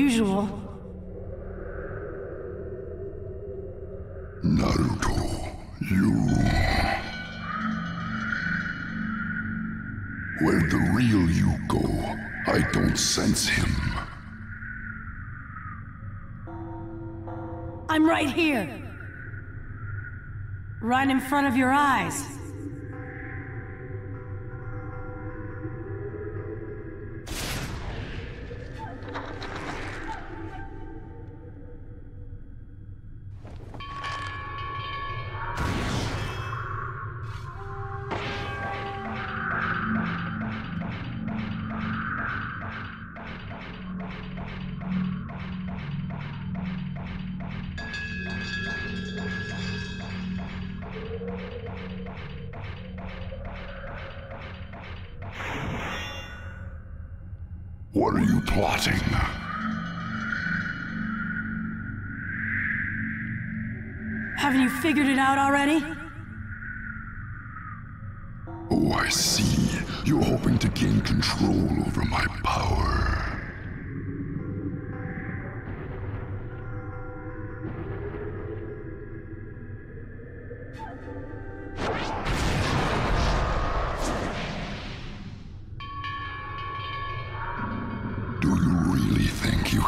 usual. Naruto, you. Where the real you go, I don't sense him. I'm right here. Right in front of your eyes.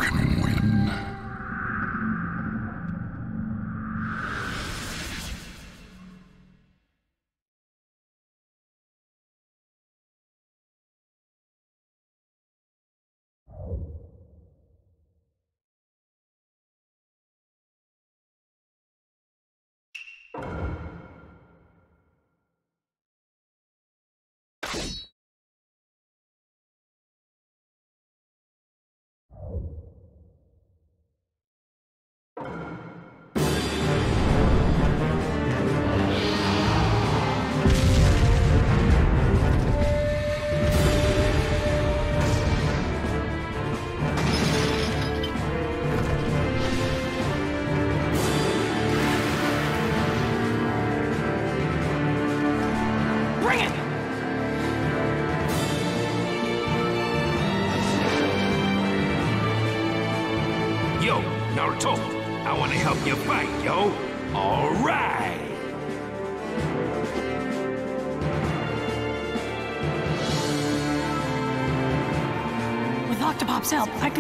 You can win?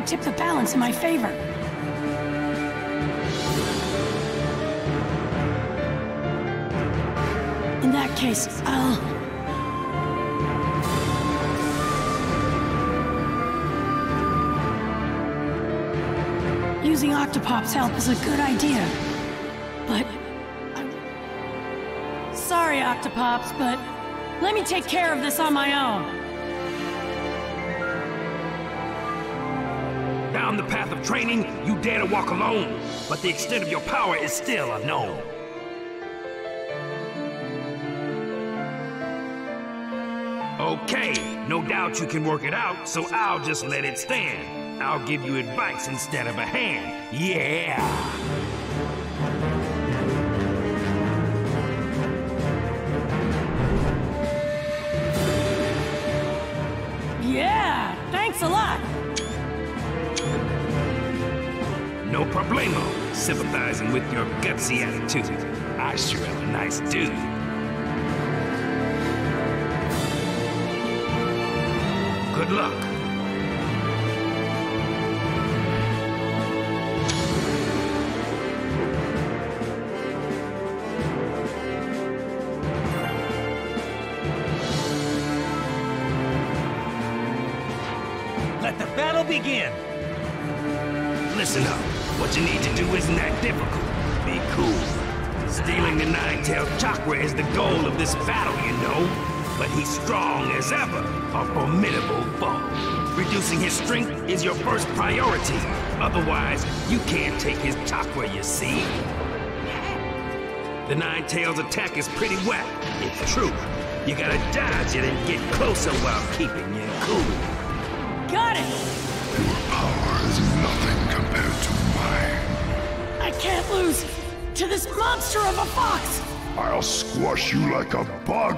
Could tip the balance in my favor. In that case, I'll... Using Octopop's help is a good idea. But... I'm... Sorry, Octopops, but... Let me take care of this on my own. Down the path of training, you dare to walk alone, but the extent of your power is still unknown. Okay, no doubt you can work it out, so I'll just let it stand. I'll give you advice instead of a hand. Yeah! Problemo, sympathizing with your gutsy attitude. I sure am a nice dude. Good luck. Let the battle begin! Listen up. What you need to do isn't that difficult. Be cool. Stealing the Nine-Tailed Chakra is the goal of this battle, you know. But he's strong as ever, a formidable foe. Reducing his strength is your first priority. Otherwise, you can't take his chakra, you see. The Nine-Tails attack is pretty wet. It's true. You gotta dodge it and get closer while keeping you cool. Got it! Your power is nothing compared to mine. I can't lose to this monster of a fox! I'll squash you like a bug.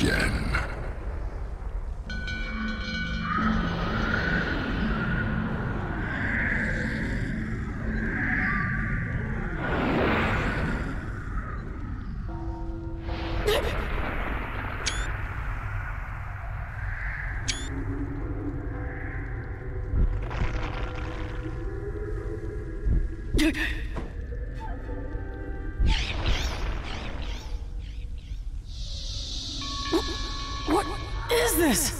Again. this?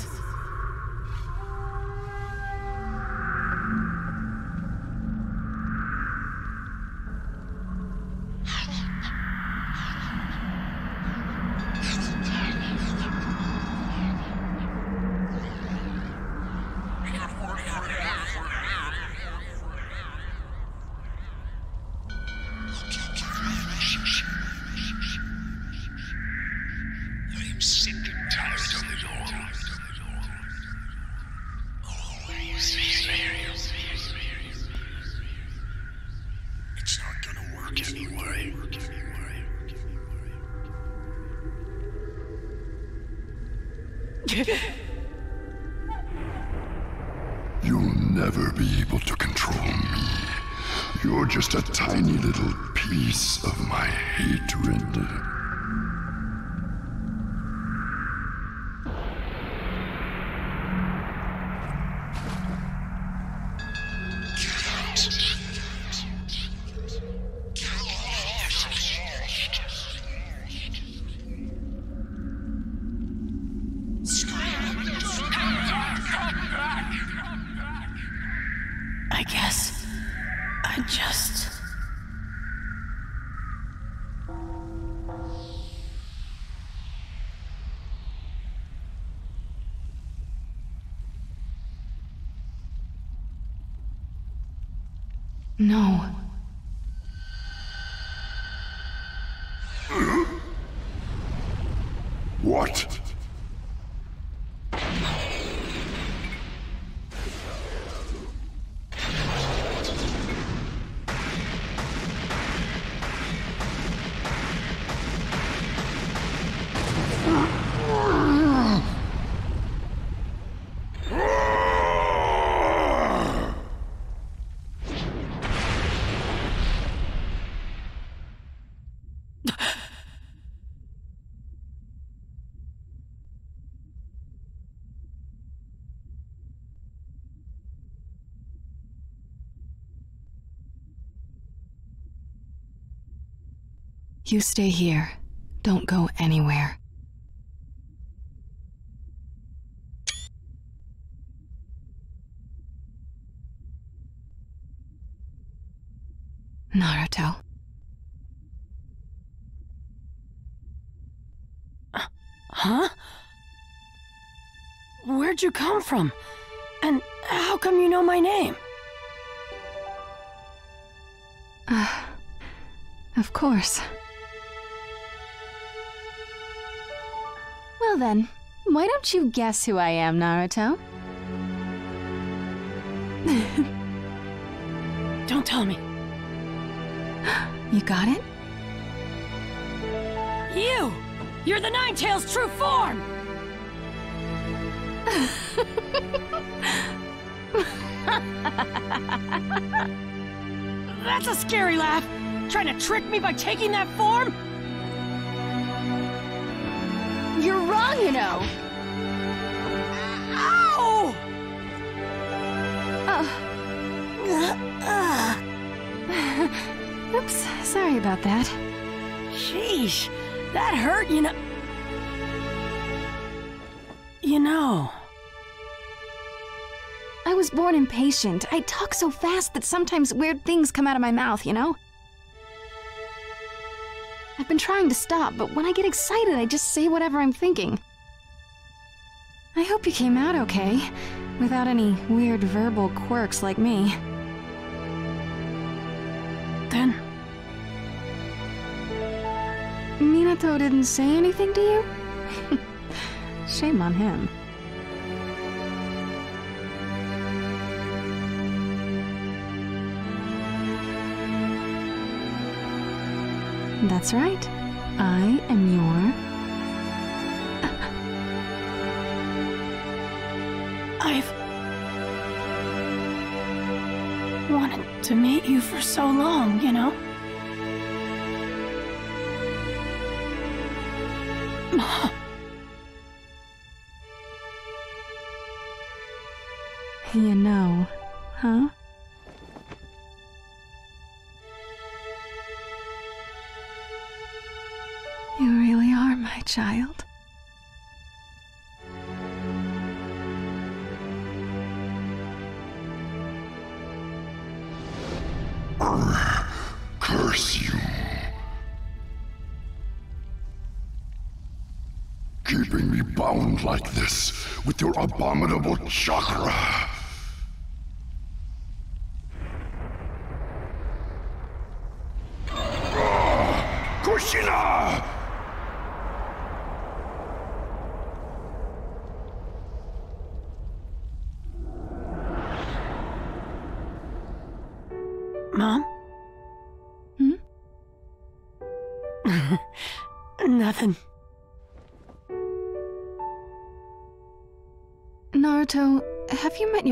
No. What? You stay here. Don't go anywhere. Naruto. Huh? Where'd you come from? And how come you know my name? Of course. Well then, why don't you guess who I am, Naruto? Don't tell me. You got it? You! You're the Nine Tails' true form! That's a scary laugh! Trying to trick me by taking that form? You're wrong, you know! Ow! Uh. Oops, sorry about that. Sheesh, that hurt, you know. You know, I was born impatient. I talk so fast that sometimes weird things come out of my mouth, you know? I've been trying to stop, but when I get excited, I just say whatever I'm thinking. I hope you came out okay, without any weird verbal quirks like me. then Minato didn't say anything to you? Shame on him. That's right. I am your... I've... wanted to meet you for so long, you know? you know, huh? Bound like this with your abominable chakra.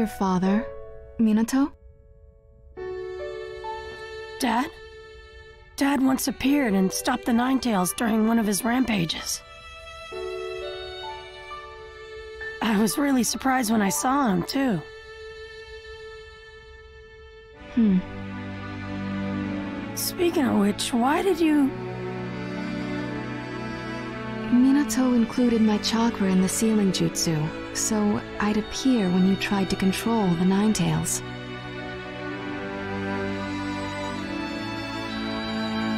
Your father, Minato? Dad? Dad once appeared and stopped the Nine-Tails during one of his rampages. I was really surprised when I saw him, too. Hmm. Speaking of which, why did you. Minato included my chakra in the sealing jutsu, so I'd appear when you tried to control the Nine-Tails.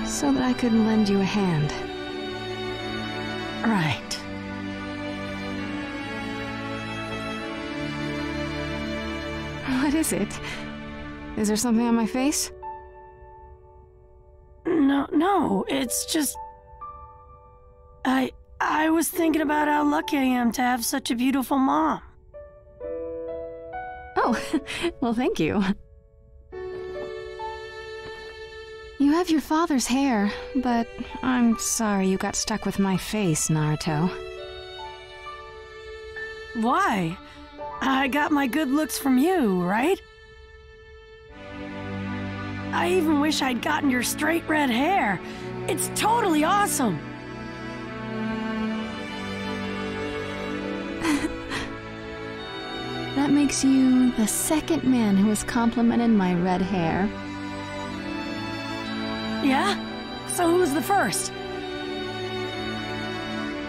So that I could lend you a hand. Right. What is it? Is there something on my face? No, no, it's just. I. Was thinking about how lucky I am to have such a beautiful mom. Oh, well, thank you. You have your father's hair, but I'm sorry you got stuck with my face, Naruto. Why? I got my good looks from you, right? I even wish I'd gotten your straight red hair. It's totally awesome. That makes you the second man who has complimented my red hair. Yeah? So who was the first?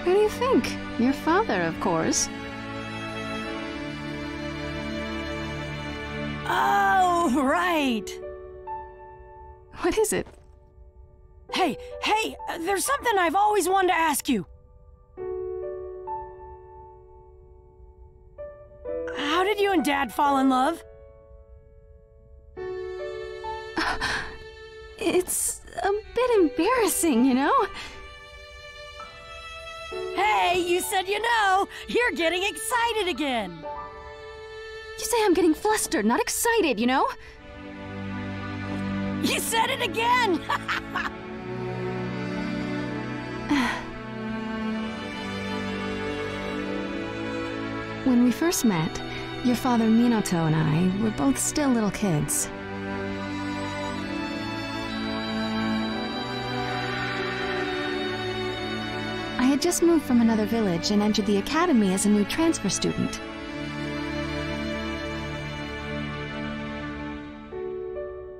Who do you think? Your father, of course. Oh, right. What is it? Hey, hey, there's something I've always wanted to ask you. And Dad fall in love? It's a bit embarrassing, you know? Hey, you said you know. You're getting excited again. You say I'm getting flustered, not excited, you know? You said it again. When we first met, your father Minato and I were both still little kids. I had just moved from another village and entered the academy as a new transfer student.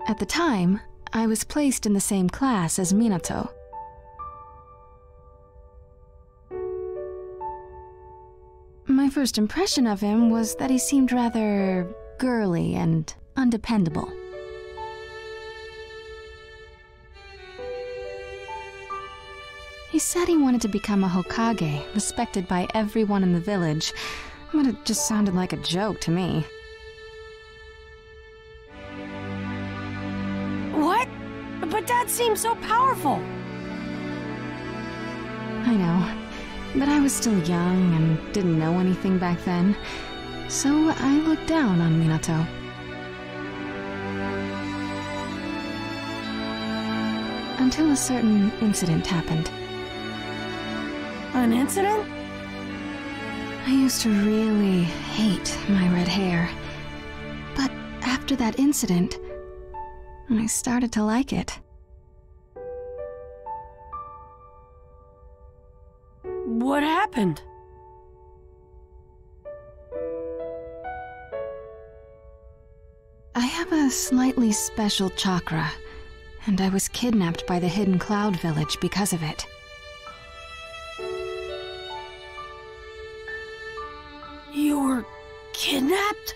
At the time, I was placed in the same class as Minato. My first impression of him was that he seemed rather girly and undependable. He said he wanted to become a Hokage, respected by everyone in the village, but it just sounded like a joke to me. what? But Dad seems so powerful. I know, but I was still young and didn't know anything back then, so I looked down on Minato. Until a certain incident happened. An incident? I used to really hate my red hair. But after that incident, I started to like it. Happened? I have a slightly special chakra, and I was kidnapped by the Hidden Cloud Village because of it. You were kidnapped?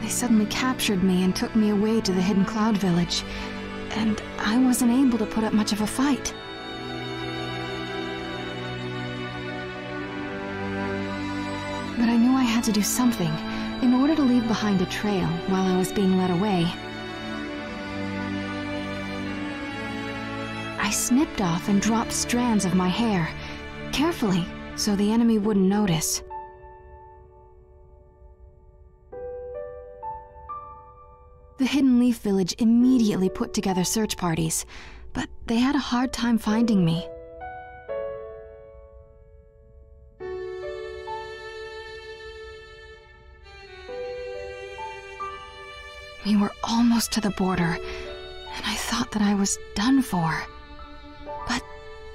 They suddenly captured me and took me away to the Hidden Cloud Village, and I wasn't able to put up much of a fight. But I knew I had to do something in order to leave behind a trail while I was being led away. I snipped off and dropped strands of my hair, carefully, so the enemy wouldn't notice. The Hidden Leaf Village immediately put together search parties, but they had a hard time finding me. We were almost to the border, and I thought that I was done for. But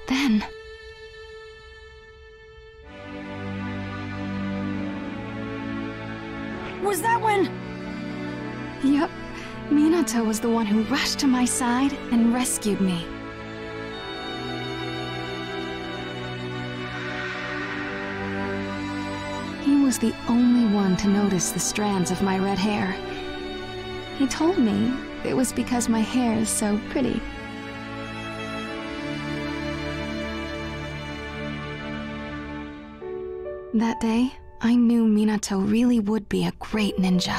then. Was that when? Yep, Minato was the one who rushed to my side and rescued me. He was the only one to notice the strands of my red hair. He told me it was because my hair is so pretty. That day, I knew Minato really would be a great ninja.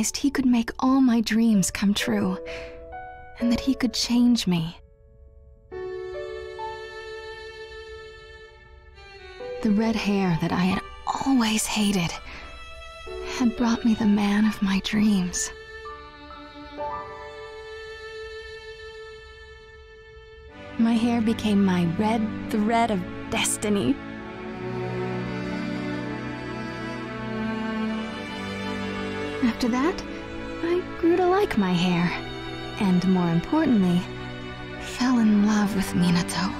Realized he could make all my dreams come true, and that he could change me. The red hair that I had always hated had brought me the man of my dreams. My hair became my red thread of destiny. After that, I grew to like my hair, and more importantly, fell in love with Minato.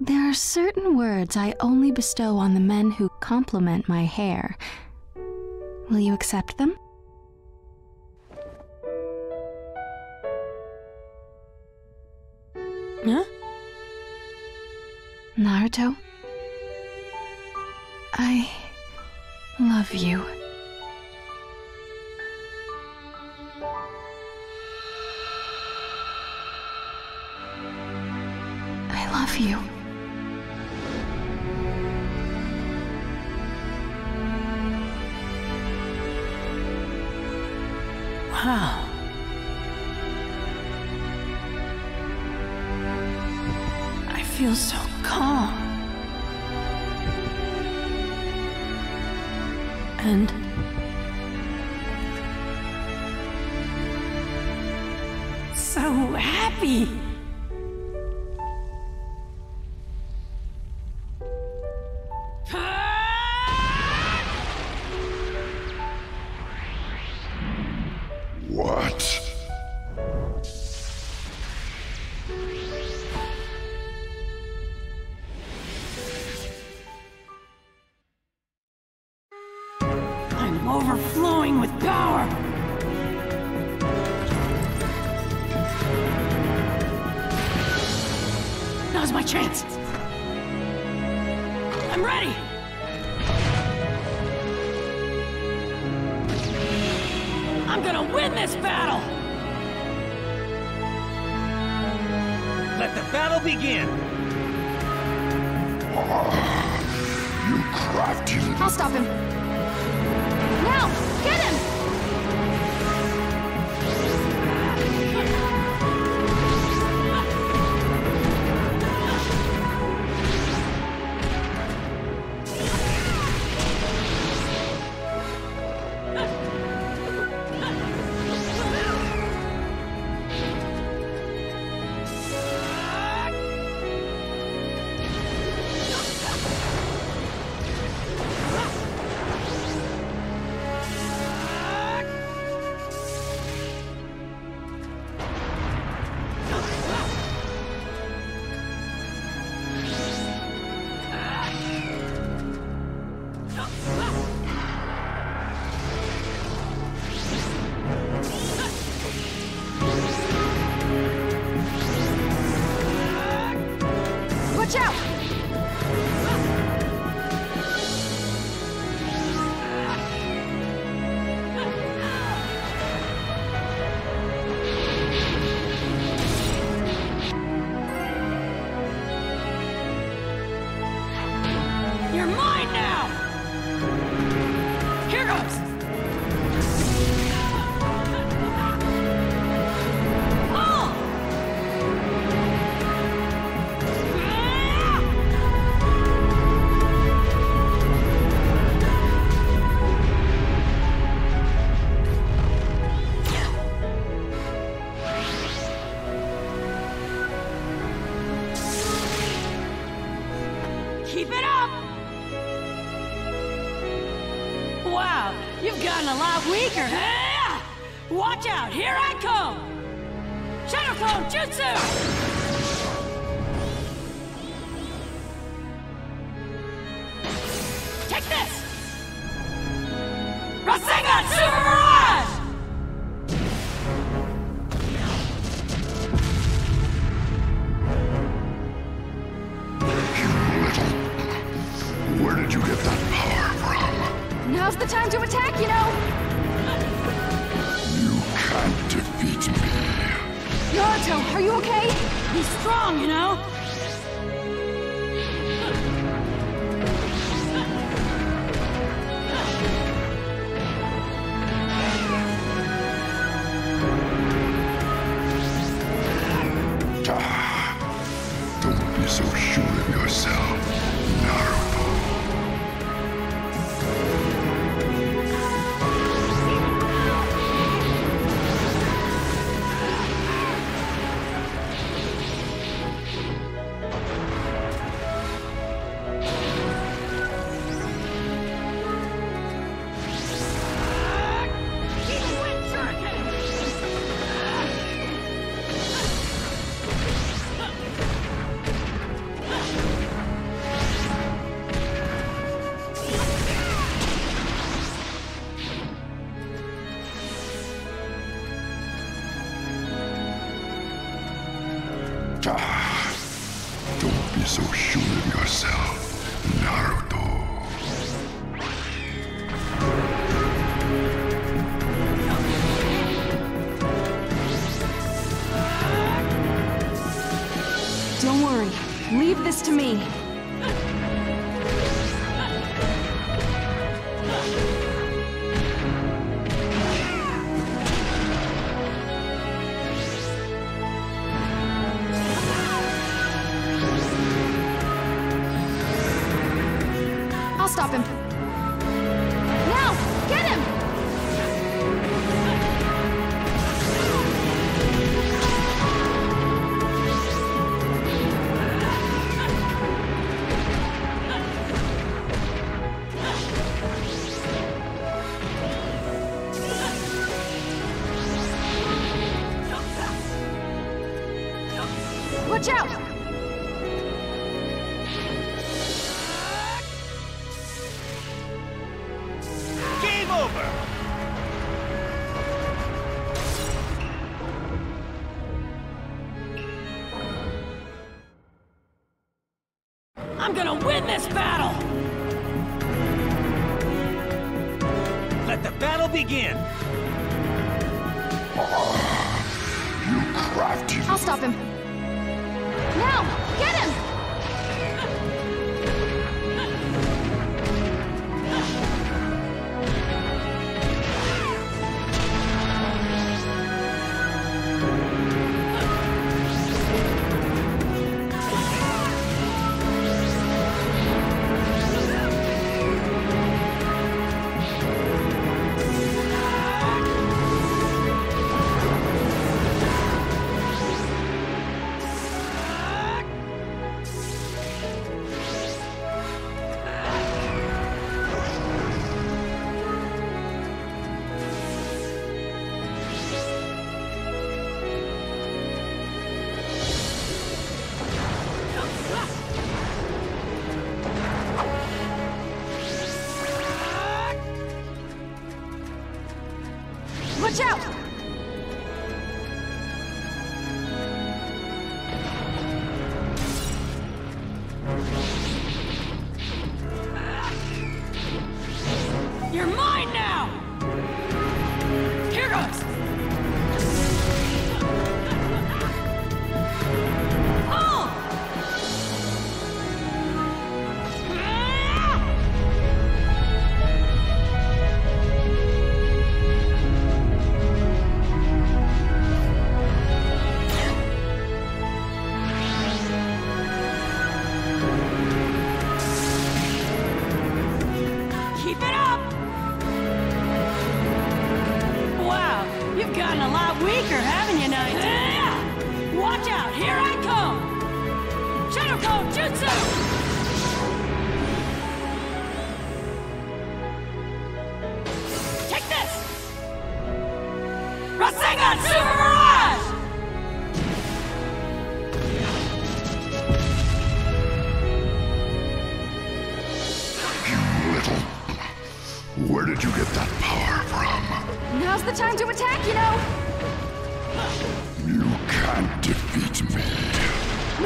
There are certain words I only bestow on the men who compliment my hair. Will you accept them? Huh? Naruto? I love you. Overflowing with power. Now's my chance. I'm ready. I'm gonna win this battle. Let the battle begin! Ah, you crafty I'll stop him. Now, get him!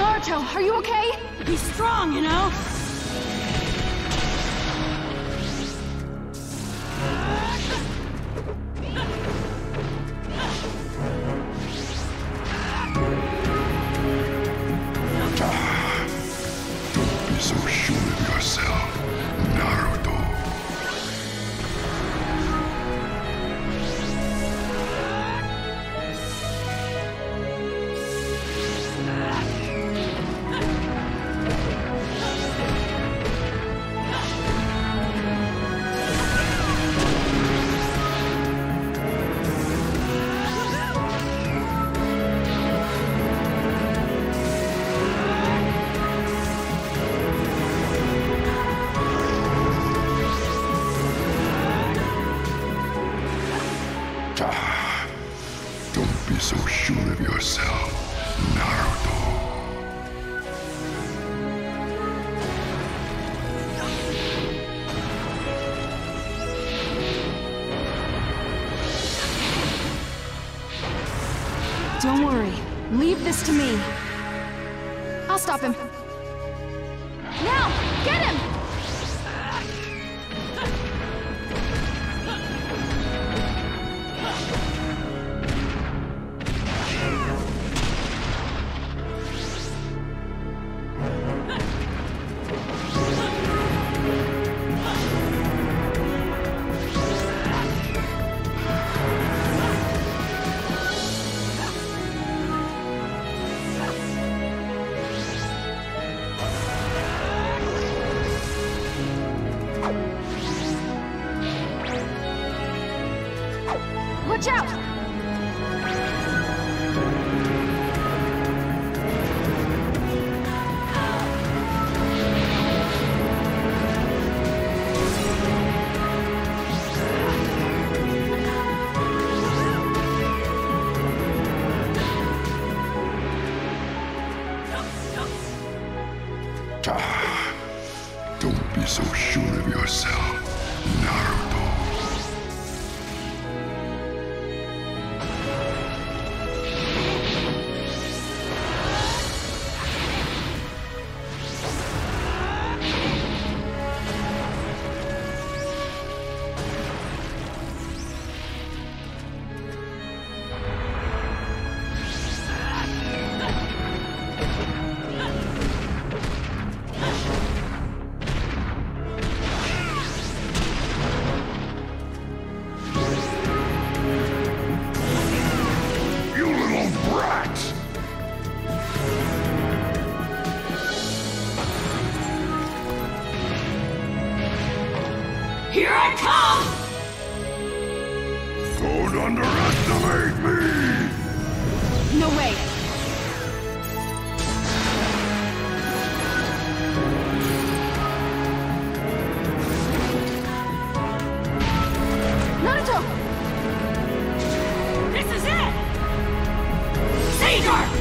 Naruto, are you okay? He's strong, you know? Here I come! Don't underestimate me! No way! Naruto! This is it! Sager!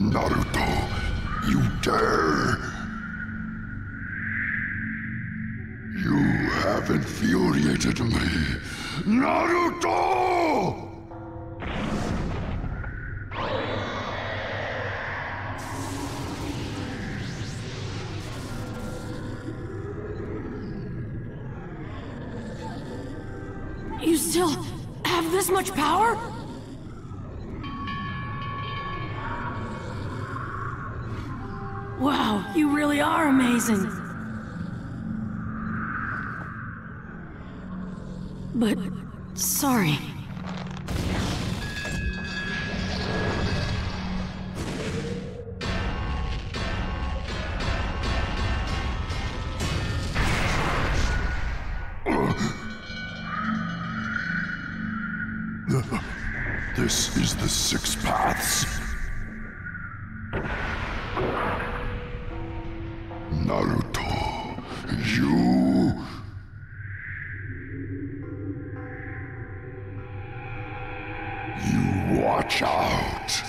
Naruto, you dare! You have infuriated me! Naruto! You still have this much power? Wow, you really are amazing. But, sorry. Watch out.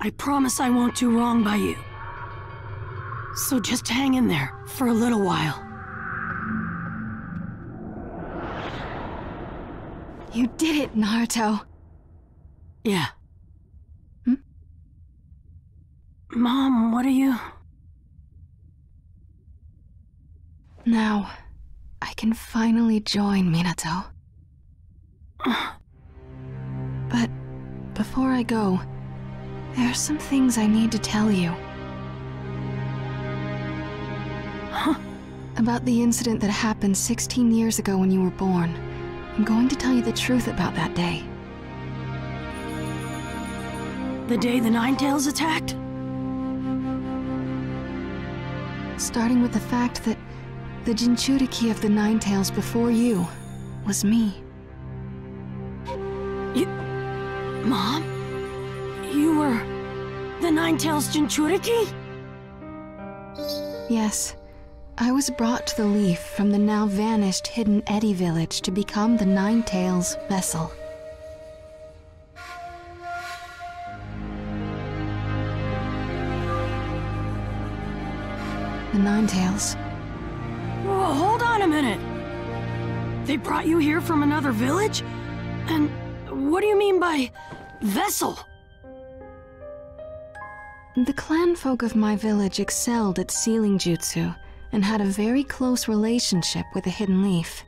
I promise I won't do wrong by you. So just hang in there for a little while. You did it, Naruto. Yeah. Hmm? Mom, what are you. Now, I can finally join Minato. But before I go, there are some things I need to tell you. About the incident that happened 16 years ago when you were born. I'm going to tell you the truth about that day. The day the Nine Tails attacked? Starting with the fact that the Jinchuriki of the Nine Tails before you was me. You. Mom? You were. the Nine Tails Jinchuriki? Yes, I was brought to the Leaf from the now vanished Hidden Eddy village to become the Nine Tails vessel. The Nine Tails. They brought you here from another village? And what do you mean by vessel? The clan folk of my village excelled at sealing jutsu and had a very close relationship with the Hidden Leaf.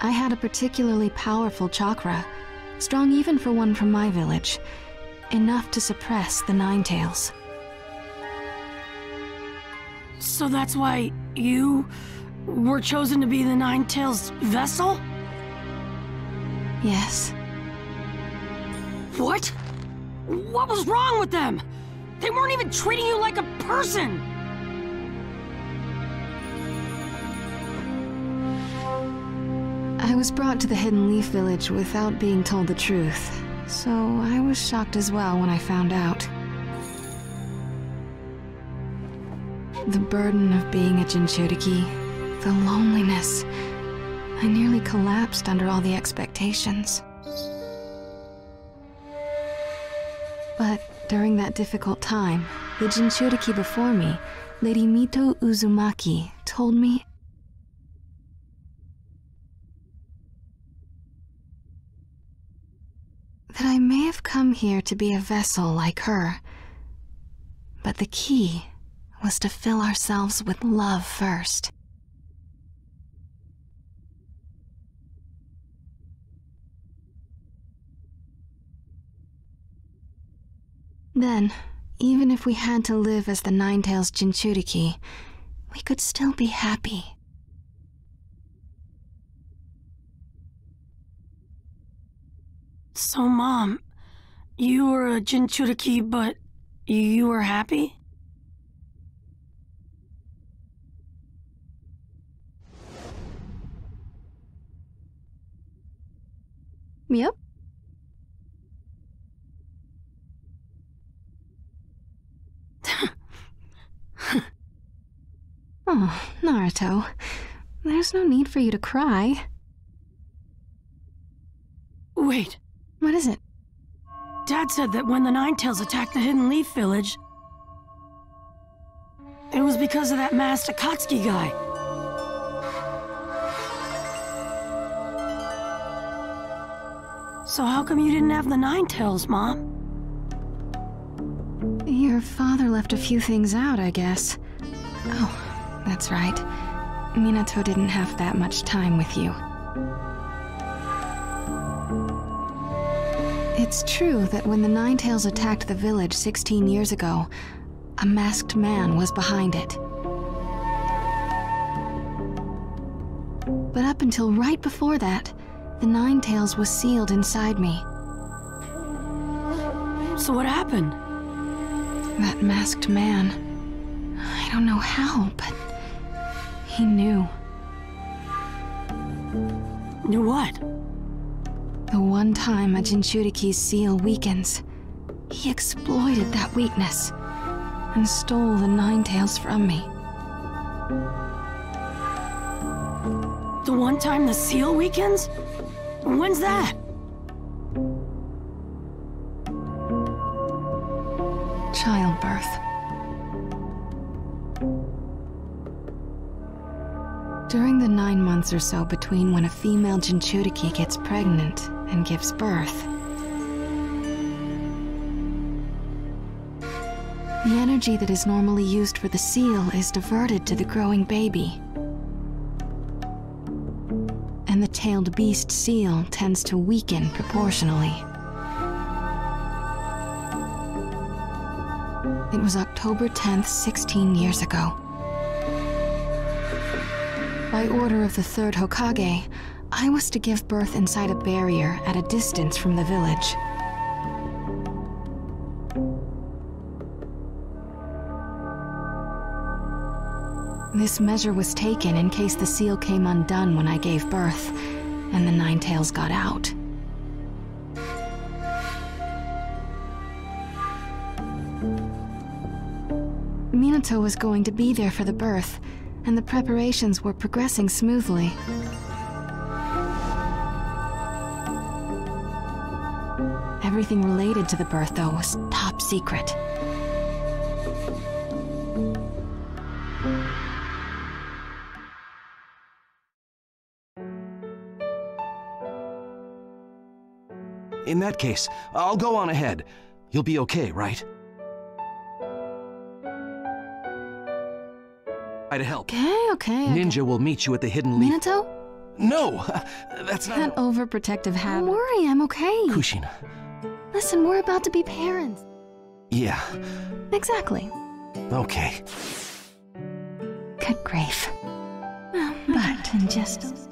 I had a particularly powerful chakra, strong even for one from my village, enough to suppress the Nine Tails. So that's why you were chosen to be the Nine Tails vessel? Yes, What? What was wrong with them? They weren't even treating you like a person! I was brought to the Hidden Leaf Village without being told the truth, so I was shocked as well when I found out. The burden of being a Jinchuriki, the loneliness. I nearly collapsed under all the expectations. But during that difficult time, the Jinchuriki before me, Lady Mito Uzumaki, told me that I may have come here to be a vessel like her. But the key was to fill ourselves with love first. Then, even if we had to live as the Nine-Tails Jinchuriki, we could still be happy. So, Mom, you were a Jinchuriki, but you were happy? Yep. oh, Naruto. There's no need for you to cry. Wait, What is it? Dad said that when the Nine-Tails attacked the Hidden Leaf Village, it was because of that masked Akatsuki guy. So how come you didn't have the Nine-Tails, Mom? Father left a few things out, I guess. Oh, that's right. Minato didn't have that much time with you. It's true that when the Nine-Tails attacked the village 16 years ago, a masked man was behind it. But up until right before that, the Nine-Tails was sealed inside me. So what happened? That masked man. I don't know how, but he knew. Knew what? The one time a Jinchuriki's seal weakens, he exploited that weakness and stole the Nine-Tails from me. The one time the seal weakens? When's that? Nine months or so between when a female Jinchuriki gets pregnant and gives birth, the energy that is normally used for the seal is diverted to the growing baby. And the tailed beast seal tends to weaken proportionally. It was October 10th, 16 years ago. By order of the third Hokage, I was to give birth inside a barrier at a distance from the village. This measure was taken in case the seal came undone when I gave birth, and the Nine-Tails got out. Minato was going to be there for the birth, and the preparations were progressing smoothly. Everything related to the birth, though, was top secret. In that case, I'll go on ahead. You'll be okay, right? Try to help. Okay, okay. I Ninja will meet you at the Hidden Leaf. Minato? No, that's not. That overprotective habit. Don't worry, I'm okay. Kushina. Listen, we're about to be parents. Yeah, Exactly. okay. Good grief. But in just